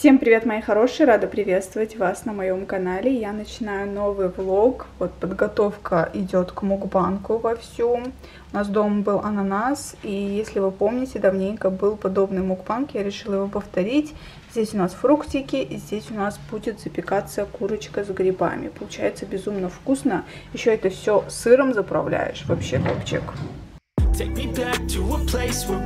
Всем привет, мои хорошие! Рада приветствовать вас на моем канале. Я начинаю новый влог. Вот подготовка идет к мукбанку вовсю. У нас дома был ананас, и если вы помните, давненько был подобный мукбанк. Я решила его повторить. Здесь у нас фруктики, и здесь у нас будет запекаться курочка с грибами. Получается безумно вкусно. Еще это все сыром заправляешь. Вообще топчик. Take me back to a place where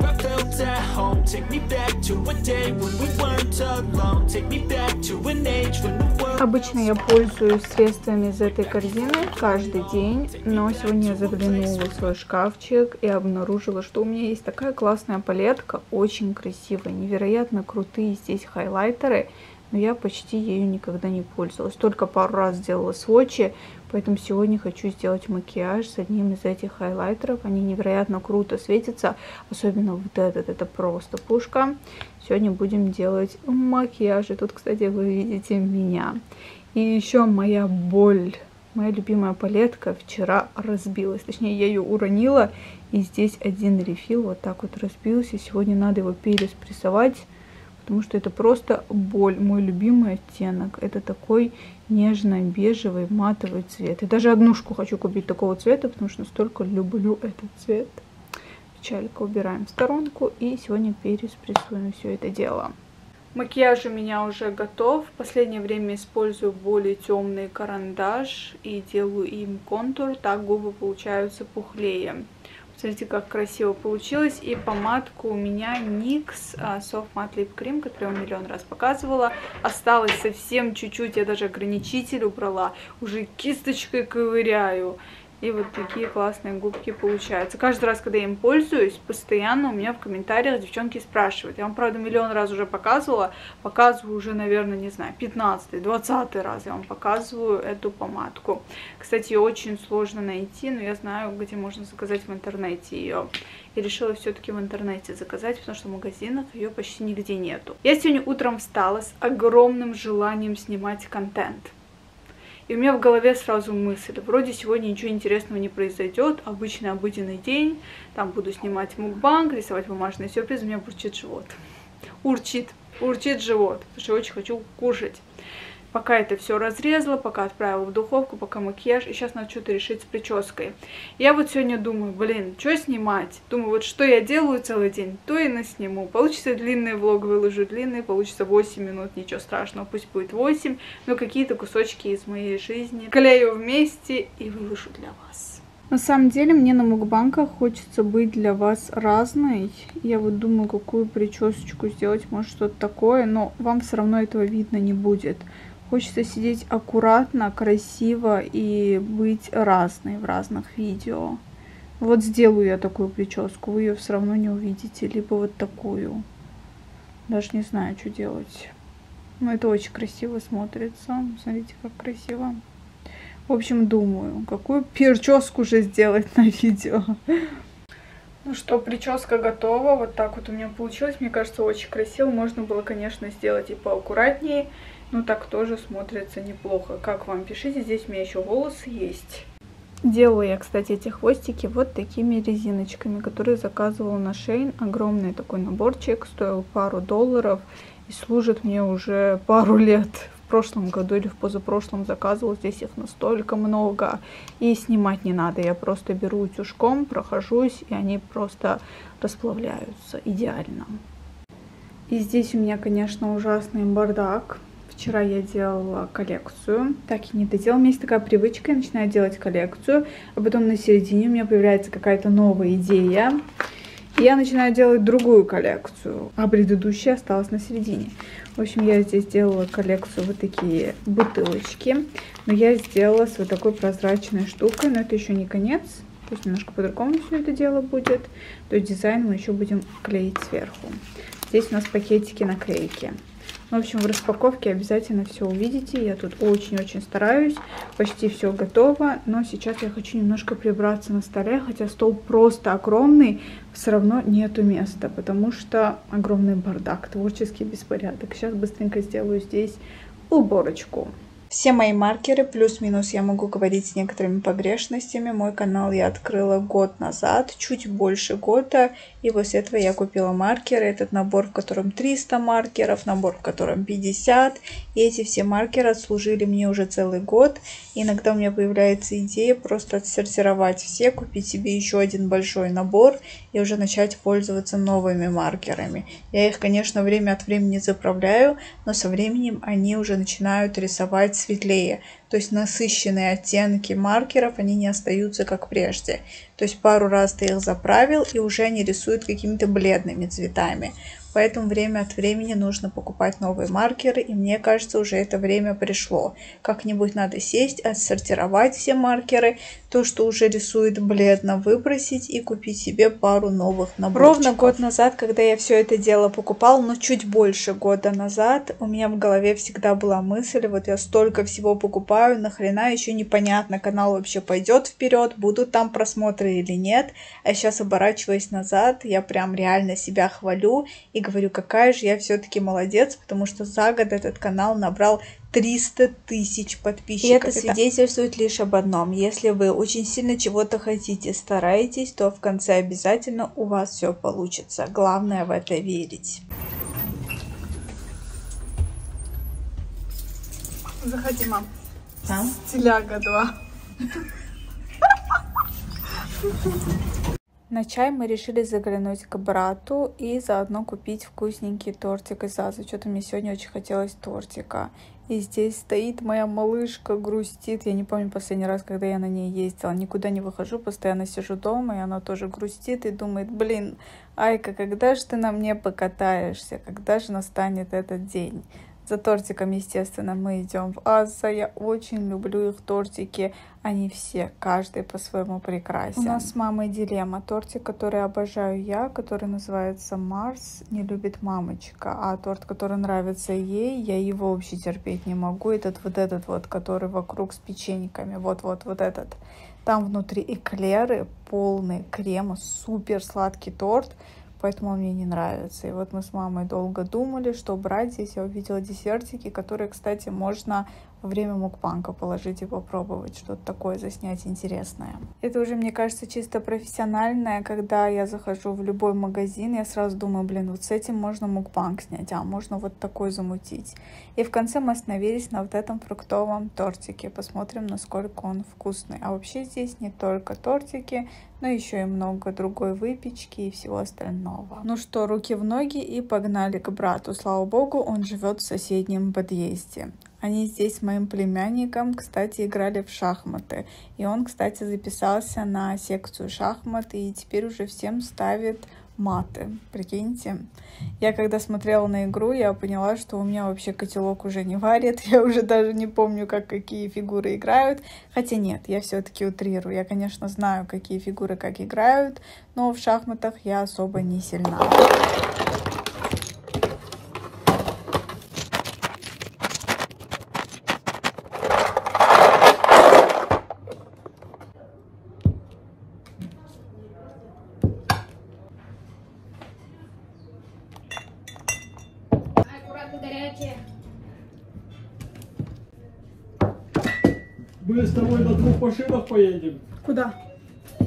at home Take me back to a day when we weren't alone Take me back to an age when the world Обычно я пользуюсь средствами из этой корзины каждый день, но сегодня я заглянула в свой шкафчик и обнаружила, что у меня есть такая классная палетка, очень красивая, невероятно крутые здесь хайлайтеры, но я почти ею никогда не пользовалась. Только пару раз сделала сводчи, поэтому сегодня хочу сделать макияж с одним из этих хайлайтеров. Они невероятно круто светятся, особенно вот этот, это просто пушка. Сегодня будем делать макияж. И тут, кстати, вы видите меня. И еще моя боль. Моя любимая палетка вчера разбилась. Точнее, я ее уронила. И здесь один рефил вот так вот разбился. Сегодня надо его переспрессовать потому что это просто боль. Мой любимый оттенок. Это такой нежно-бежевый матовый цвет. И даже однушку хочу купить такого цвета, потому что настолько люблю этот цвет. Печалька убираем в сторонку. И сегодня переспрессуем все это дело. Макияж у меня уже готов. В последнее время использую более темный карандаш и делаю им контур. Так губы получаются пухлее. Смотрите, как красиво получилось. И помадку у меня NYX а, Soft Matte Lip Cream, который я миллион раз показывала. Осталось совсем чуть-чуть, я даже ограничитель убрала. Уже кисточкой ковыряю. И вот такие классные губки получаются. Каждый раз, когда я им пользуюсь, постоянно у меня в комментариях девчонки спрашивают. Я вам, правда, миллион раз уже показывала. Показываю уже, наверное, не знаю, 15 20 раз я вам показываю эту помадку. Кстати, ее очень сложно найти, но я знаю, где можно заказать в интернете ее. И решила все-таки в интернете заказать, потому что в магазинах ее почти нигде нету. Я сегодня утром встала с огромным желанием снимать контент. И у меня в голове сразу мысль, вроде сегодня ничего интересного не произойдет, обычный обыденный день, там буду снимать мукбанг, рисовать бумажный сюрприз, у меня бурчит живот. Урчит, урчит живот, потому что очень хочу кушать. Пока это все разрезала, пока отправила в духовку, пока макияж. И сейчас надо что-то решить с прической. Я вот сегодня думаю, блин, что снимать? Думаю, вот что я делаю целый день, то и насниму. Получится длинный влог, выложу длинный, получится 8 минут, ничего страшного, пусть будет 8. Но какие-то кусочки из моей жизни клею вместе и выложу для вас. На самом деле мне на мукбанках хочется быть для вас разной. Я вот думаю, какую причесочку сделать, может что-то такое, но вам все равно этого видно не будет. Хочется сидеть аккуратно, красиво и быть разной в разных видео. Вот сделаю я такую прическу, вы ее все равно не увидите. Либо вот такую. Даже не знаю, что делать. Но это очень красиво смотрится. Смотрите, как красиво. В общем, думаю, какую прическу же сделать на видео. Ну что, прическа готова. Вот так вот у меня получилось. Мне кажется, очень красиво. Можно было, конечно, сделать и поаккуратнее. Ну так тоже смотрится неплохо. Как вам? Пишите, здесь у меня еще волосы есть. Делала я, кстати, эти хвостики вот такими резиночками, которые заказывала на Шейн. Огромный такой наборчик, стоил пару долларов и служит мне уже пару лет. В прошлом году или в позапрошлом заказывала, здесь их настолько много. И снимать не надо, я просто беру утюжком, прохожусь, и они просто расплавляются идеально. И здесь у меня, конечно, ужасный бардак. Вчера я делала коллекцию, так и не доделала. У меня есть такая привычка, я начинаю делать коллекцию, а потом на середине у меня появляется какая-то новая идея. Я начинаю делать другую коллекцию, а предыдущая осталась на середине. В общем, я здесь сделала коллекцию вот такие бутылочки. Но я сделала с вот такой прозрачной штукой, но это еще не конец. То есть немножко по-другому все это дело будет. То есть дизайн мы еще будем клеить сверху. Здесь у нас пакетики наклейки. В общем, в распаковке обязательно все увидите. Я тут очень-очень стараюсь. Почти все готово. Но сейчас я хочу немножко прибраться на столе. Хотя стол просто огромный. Все равно нету места. Потому что огромный бардак. Творческий беспорядок. Сейчас быстренько сделаю здесь уборочку. Все мои маркеры, плюс-минус я могу говорить с некоторыми погрешностями. Мой канал я открыла год назад, чуть больше года. И после этого я купила маркеры. Этот набор, в котором 300 маркеров, набор, в котором 50. И эти все маркеры отслужили мне уже целый год. Иногда у меня появляется идея просто отсортировать все, купить себе еще один большой набор и уже начать пользоваться новыми маркерами. Я их, конечно, время от времени заправляю, но со временем они уже начинают рисовать светлее. То есть насыщенные оттенки маркеров, они не остаются как прежде. То есть пару раз ты их заправил и уже они рисуют какими-то бледными цветами. Поэтому время от времени нужно покупать новые маркеры, и мне кажется, уже это время пришло. Как-нибудь надо сесть, отсортировать все маркеры, то, что уже рисует бледно, выбросить и купить себе пару новых наборов. Ровно год назад, когда я все это дело покупал, но чуть больше года назад, у меня в голове всегда была мысль, вот я столько всего покупаю, нахрена еще непонятно, канал вообще пойдет вперед, будут там просмотры или нет. А сейчас, оборачиваясь назад, я прям реально себя хвалю и говорю, какая же я все-таки молодец, потому что за год этот канал набрал 300 тысяч подписчиков. И это свидетельствует лишь об одном. Если вы очень сильно чего-то хотите, стараетесь, то в конце обязательно у вас все получится. Главное в это верить. Заходи, мам. А? Стиляга 2. На чай мы решили заглянуть к брату и заодно купить вкусненький тортик из Азы. Что-то мне сегодня очень хотелось тортика. И здесь стоит моя малышка, грустит. Я не помню последний раз, когда я на ней ездила. Никуда не выхожу, постоянно сижу дома, и она тоже грустит и думает, блин, Айка, когда же ты на мне покатаешься? Когда же настанет этот день? За тортиком, естественно, мы идем в Аза. Я очень люблю их тортики. Они все, каждый по-своему прекрасен. У нас с мамой дилемма. Тортик, который обожаю я, который называется Марс, не любит мамочка. А торт, который нравится ей, я его вообще терпеть не могу. Этот вот этот вот, который вокруг с печеньками. Вот-вот, вот этот. Там внутри эклеры, полный крема, супер сладкий торт поэтому он мне не нравится. И вот мы с мамой долго думали, что брать. Здесь я увидела десертики, которые, кстати, можно во время мукпанка положить и попробовать что-то такое заснять интересное. Это уже, мне кажется, чисто профессиональное, когда я захожу в любой магазин, я сразу думаю, блин, вот с этим можно мукпанк снять, а можно вот такой замутить. И в конце мы остановились на вот этом фруктовом тортике. Посмотрим, насколько он вкусный. А вообще здесь не только тортики, но еще и много другой выпечки и всего остального. Ну что, руки в ноги и погнали к брату. Слава богу, он живет в соседнем подъезде. Они здесь с моим племянником, кстати, играли в шахматы. И он, кстати, записался на секцию шахмат и теперь уже всем ставит маты. Прикиньте. Я когда смотрела на игру, я поняла, что у меня вообще котелок уже не варит. Я уже даже не помню, как какие фигуры играют. Хотя нет, я все-таки утрирую. Я, конечно, знаю, какие фигуры как играют, но в шахматах я особо не сильна. Мы с тобой на двух машинах поедем. Куда?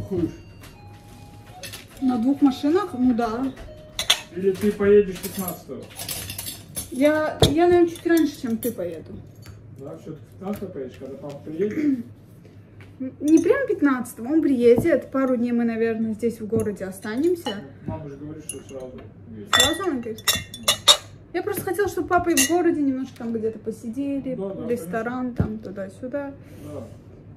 Хуй. На двух машинах? Ну да. Или ты поедешь 15 -го? Я, я, наверное, чуть раньше, чем ты поеду. Да, все-таки 15 поедешь, когда папа приедет? Не прям 15 он приедет. Пару дней мы, наверное, здесь в городе останемся. Мама же говорит, что сразу. Сразу она говорит? Я просто хотела, чтобы папа и в городе немножко там где-то посидели, да, да, ресторан конечно. там туда-сюда. Да.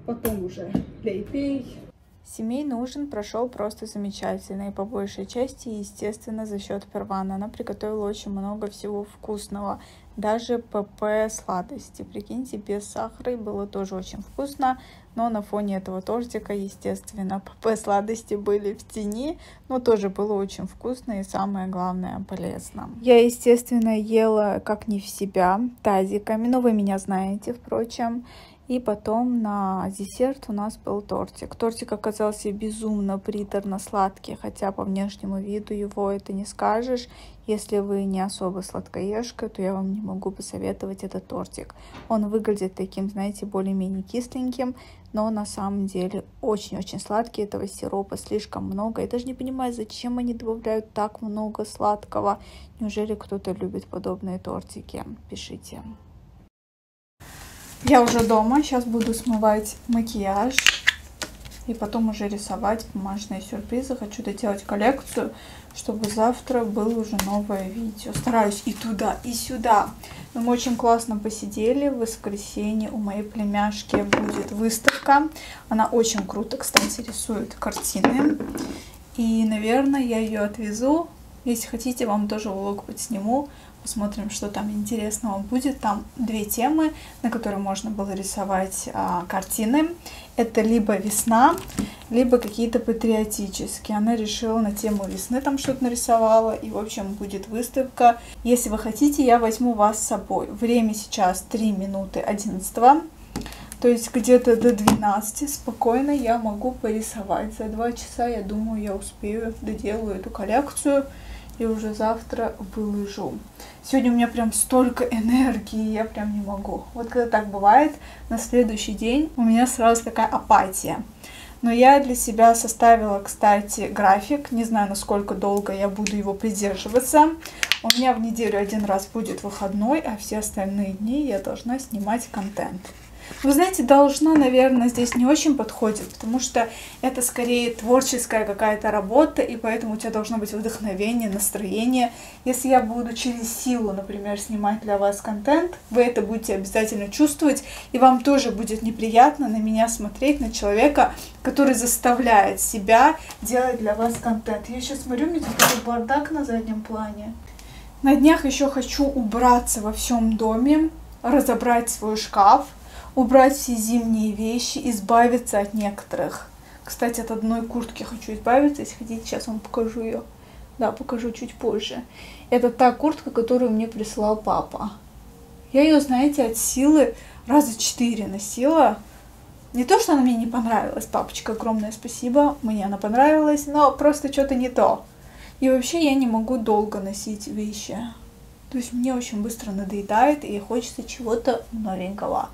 Потом уже лей-пей. Семейный ужин прошел просто замечательно и по большей части, естественно, за счет Первана. Она приготовила очень много всего вкусного, даже ПП сладости. Прикиньте, без сахара было тоже очень вкусно, но на фоне этого тортика, естественно, ПП сладости были в тени, но тоже было очень вкусно и самое главное полезно. Я, естественно, ела как не в себя тазиками, но вы меня знаете, впрочем. И потом на десерт у нас был тортик. Тортик оказался безумно приторно сладкий, хотя по внешнему виду его это не скажешь. Если вы не особо сладкоежка, то я вам не могу посоветовать этот тортик. Он выглядит таким, знаете, более-менее кисленьким, но на самом деле очень-очень сладкий. Этого сиропа слишком много. Я даже не понимаю, зачем они добавляют так много сладкого. Неужели кто-то любит подобные тортики? Пишите. Я уже дома, сейчас буду смывать макияж и потом уже рисовать бумажные сюрпризы. Хочу доделать коллекцию, чтобы завтра было уже новое видео. Стараюсь и туда, и сюда. Но мы очень классно посидели. В воскресенье у моей племяшки будет выставка. Она очень круто, кстати, рисует картины. И, наверное, я ее отвезу. Если хотите, вам тоже влог подсниму. Посмотрим, что там интересного будет. Там две темы, на которые можно было рисовать а, картины. Это либо весна, либо какие-то патриотические. Она решила на тему весны там что-то нарисовала. И, в общем, будет выставка. Если вы хотите, я возьму вас с собой. Время сейчас 3 минуты 11 то есть где-то до 12 спокойно я могу порисовать. За 2 часа, я думаю, я успею, доделаю эту коллекцию и уже завтра выложу. Сегодня у меня прям столько энергии, я прям не могу. Вот когда так бывает, на следующий день у меня сразу такая апатия. Но я для себя составила, кстати, график. Не знаю, насколько долго я буду его придерживаться. У меня в неделю один раз будет выходной, а все остальные дни я должна снимать контент. Вы знаете, должна, наверное, здесь не очень подходит, потому что это скорее творческая какая-то работа, и поэтому у тебя должно быть вдохновение, настроение. Если я буду через силу, например, снимать для вас контент, вы это будете обязательно чувствовать, и вам тоже будет неприятно на меня смотреть, на человека, который заставляет себя делать для вас контент. Я сейчас смотрю, у меня такой бардак на заднем плане. На днях еще хочу убраться во всем доме, разобрать свой шкаф, убрать все зимние вещи, избавиться от некоторых. Кстати, от одной куртки хочу избавиться, если хотите, сейчас вам покажу ее. Да, покажу чуть позже. Это та куртка, которую мне прислал папа. Я ее, знаете, от силы раза четыре носила. Не то, что она мне не понравилась, папочка, огромное спасибо, мне она понравилась, но просто что-то не то. И вообще я не могу долго носить вещи. То есть мне очень быстро надоедает и хочется чего-то новенького.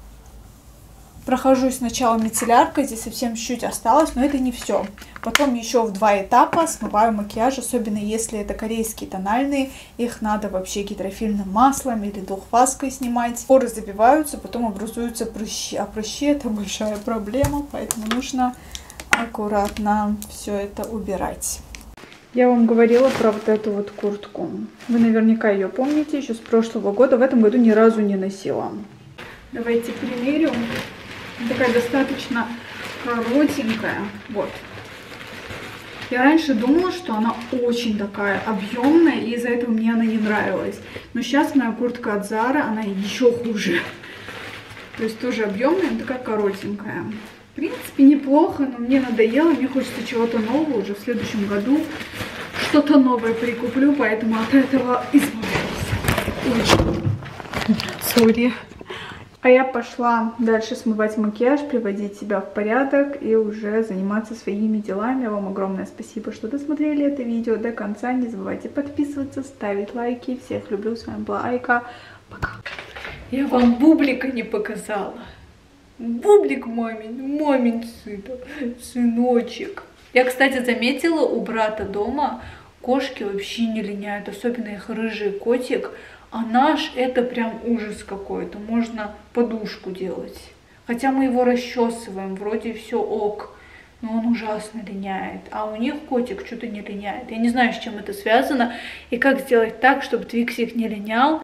Прохожусь сначала мицелляркой, здесь совсем чуть-чуть осталось, но это не все. Потом еще в два этапа смываю макияж, особенно если это корейские тональные. Их надо вообще гидрофильным маслом или двухфаской снимать. Поры забиваются, потом образуются прыщи. А прыщи это большая проблема, поэтому нужно аккуратно все это убирать. Я вам говорила про вот эту вот куртку. Вы наверняка ее помните еще с прошлого года. В этом году ни разу не носила. Давайте примерим такая достаточно коротенькая. Вот. Я раньше думала, что она очень такая объемная, и из-за этого мне она не нравилась. Но сейчас моя куртка от Zara, она еще хуже. То есть тоже объемная, но такая коротенькая. В принципе, неплохо, но мне надоело, мне хочется чего-то нового уже в следующем году. Что-то новое прикуплю, поэтому от этого избавлюсь. Очень. Сори. А я пошла дальше смывать макияж, приводить себя в порядок и уже заниматься своими делами. Вам огромное спасибо, что досмотрели это видео до конца. Не забывайте подписываться, ставить лайки. Всех люблю. С вами была Айка. Пока. Я вам бублика не показала. Бублик мамин, мамин сын, сыночек. Я, кстати, заметила у брата дома, кошки вообще не линяют, особенно их рыжий котик. А наш это прям ужас какой-то. Можно подушку делать. Хотя мы его расчесываем, вроде все ок. Но он ужасно линяет. А у них котик что-то не линяет. Я не знаю, с чем это связано. И как сделать так, чтобы Твиксик не линял.